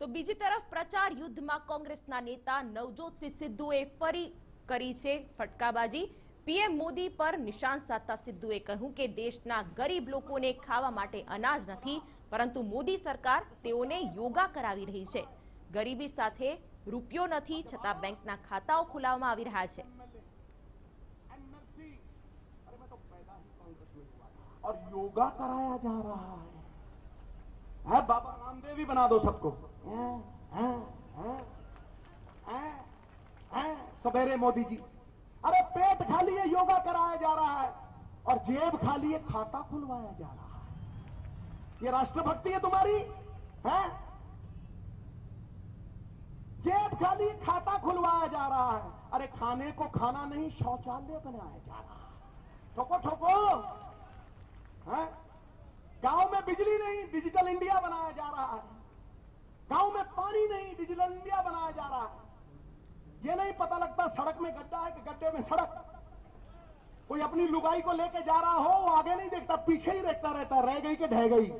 તો બીજી તરફ પ્રચાર યુદ્ધમાં કોંગ્રેસના નેતા નવજોતસિંહ સિદ્ધુએ ફરી કરી છે ફટકાબાજી પીએમ મોદી પર નિશાન સાધતા સિદ્ધુએ કહ્યું કે દેશના ગરીબ લોકોને ખાવા માટે અનાજ નથી પરંતુ મોદી સરકાર તેઓને યોગા કરાવી રહી છે ગરીબી સાથે રૂપિયો નથી છતાં બેંકના ખાતાઓ ખોલાવવામાં આવી રહ્યા છે एमएलसी अरे मैं तो पैदा ही कांग्रेस में हुआ था। और योगा कराया जा रहा है है बाबा रामदेव भी बना दो सबको सवेरे मोदी जी, अरे पेट खाली है योगा कराया जा रहा है और जेब खाली है खाता खुलवाया जा रहा है। ये राष्ट्रभक्ति है तुम्हारी, है? जेब खाली खाता खुलवाया जा रहा है। अरे खाने को खाना नहीं, शौचालय बनाया जा रहा है। ठोको ठोको, हैं? गाँव में बिजली नहीं, डिजिटल इंडिया बनाया जा रहा है। गाँव में पानी नहीं, डिजिटल इंडिया बनाया जा रहा है। ये नहीं पता लगता में गड्ढा है कि गड्ढे में सड़क। कोई अपनी लुगाई को लेके जा रहा हो, वो आगे नहीं देखता, पीछे ही देखता रहता रह गई कि ढह गई।